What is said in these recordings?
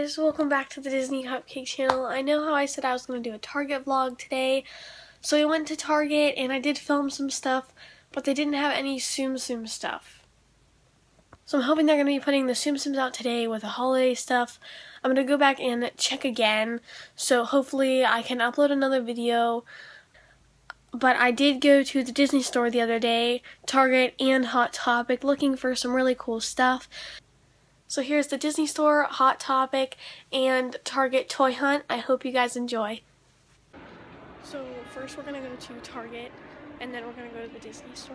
guys, welcome back to the Disney Cupcake channel. I know how I said I was going to do a Target vlog today, so we went to Target and I did film some stuff, but they didn't have any Tsum Tsum stuff. So I'm hoping they're going to be putting the Tsum Tsums out today with the holiday stuff. I'm going to go back and check again, so hopefully I can upload another video. But I did go to the Disney store the other day, Target and Hot Topic, looking for some really cool stuff. So here's the Disney Store, Hot Topic, and Target Toy Hunt. I hope you guys enjoy. So first we're going to go to Target, and then we're going to go to the Disney Store.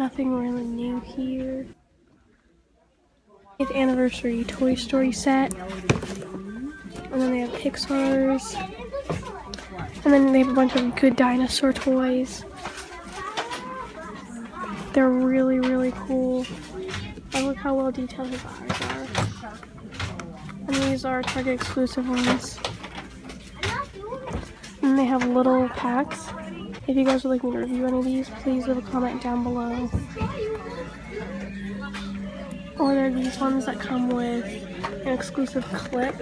Nothing really new here. It's anniversary Toy Story set. And then they have Pixar's. And then they have a bunch of good dinosaur toys. They're really, really cool. I look how well detailed his eyes are. And these are Target exclusive ones. And they have little packs. If you guys would like me to review any of these, please leave a comment down below. Or there are these ones that come with an exclusive clip.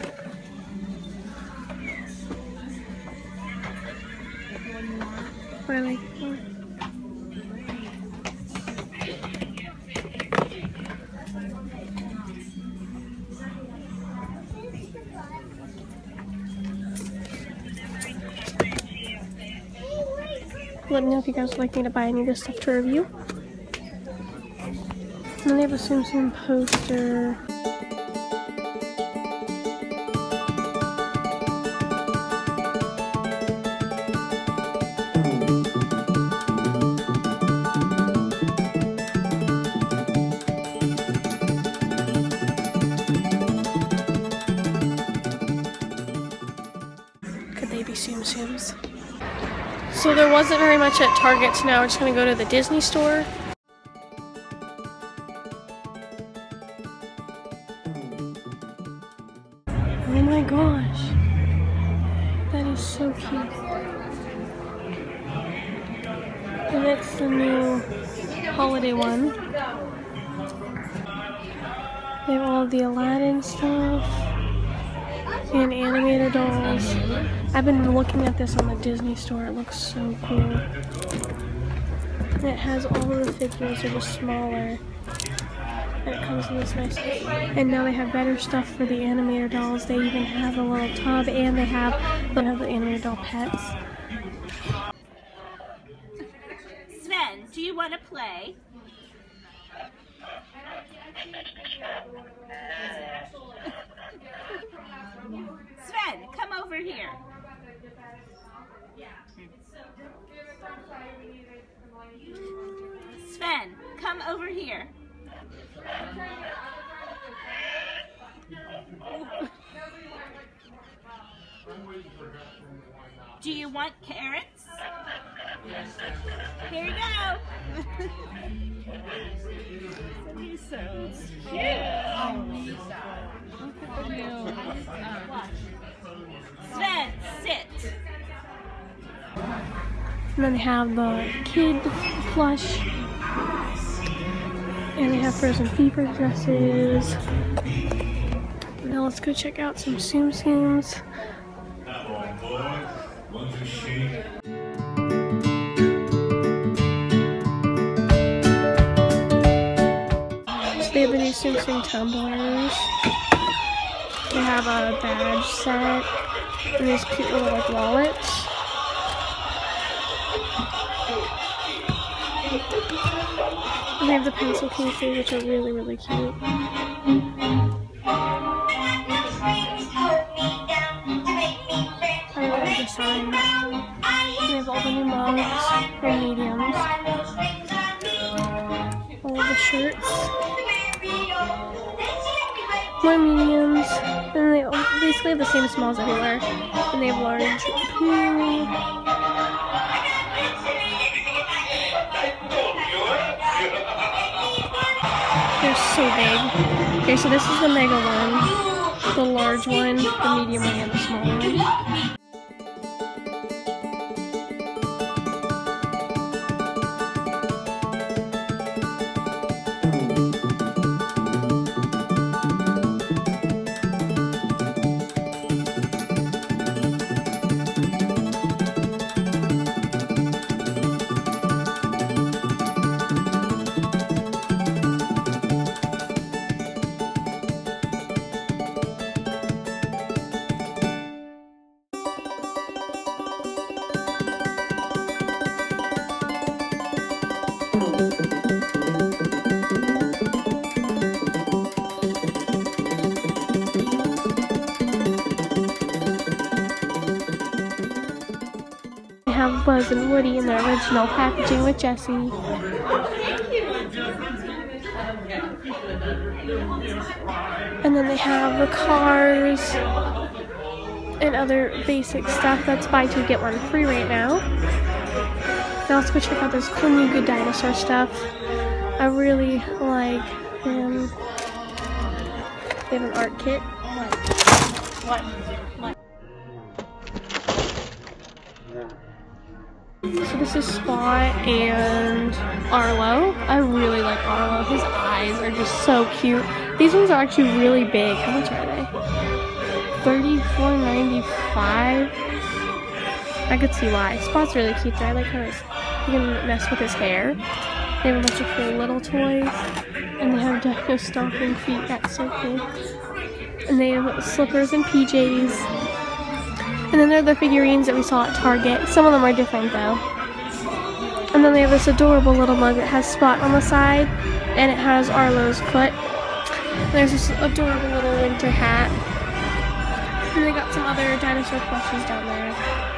Really? Let me know if you guys would like me to buy any of this stuff to review. And then they have a Tsum Tsum poster. So there wasn't very much at Target, so now we're just gonna go to the Disney store. Oh my gosh. That is so cute. And it's the new holiday one. They have all the Aladdin stuff and animator dolls. I've been looking at this on the Disney store. It looks so cool. It has all of the figures, they're just smaller. And it comes in this nice. And now they have better stuff for the animator dolls. They even have a little tub and they have, they have the animator doll pets. Sven, do you want to play? You want carrots? Here you go. He's so cute. Sven, sit. And then they have the kid plush. And they have Frozen Fever dresses. Now let's go check out some Tsum Tsums. They have the new Tsum tumblers. They have a badge set. And these cute little like wallets. They have the pencil cases, which are really, really cute. They have all the new mugs and mediums. All the shirts. more mediums, and they basically have the same smalls everywhere. And they have large. They're so big. Okay, so this is the mega one, the large one, the medium one, and the small one. Have Buzz and Woody in their original packaging with Jessie. And then they have the cars and other basic stuff that's buy two get one free right now. Now let's go check out this cool new Good Dinosaur stuff. I really like them. They have an art kit. What? What? So this is Spot and Arlo. I really like Arlo. His eyes are just so cute. These ones are actually really big. How much are they? $34.95. I could see why. Spot's really cute though. I like how his, you can mess with his hair. They have a bunch of cool little toys. And they have dino stomping feet. That's so cool. And they have slippers and PJs. And then there are the figurines that we saw at Target. Some of them are different though. And then they have this adorable little mug that has Spot on the side, and it has Arlo's foot. There's this adorable little winter hat. And they got some other dinosaur plushies down there.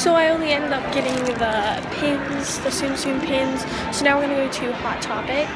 So I only ended up getting the pins, the Tsum Tsum pins. So now we're gonna go to Hot Topic.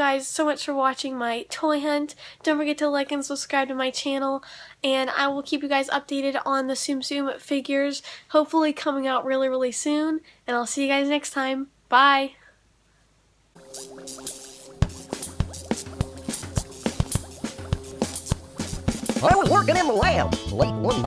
Guys so much for watching my toy hunt. Don't forget to like and subscribe to my channel, and I will keep you guys updated on the Tsum Tsum figures, hopefully coming out really, really soon. And I'll see you guys next time. Bye! I was working in the lab late one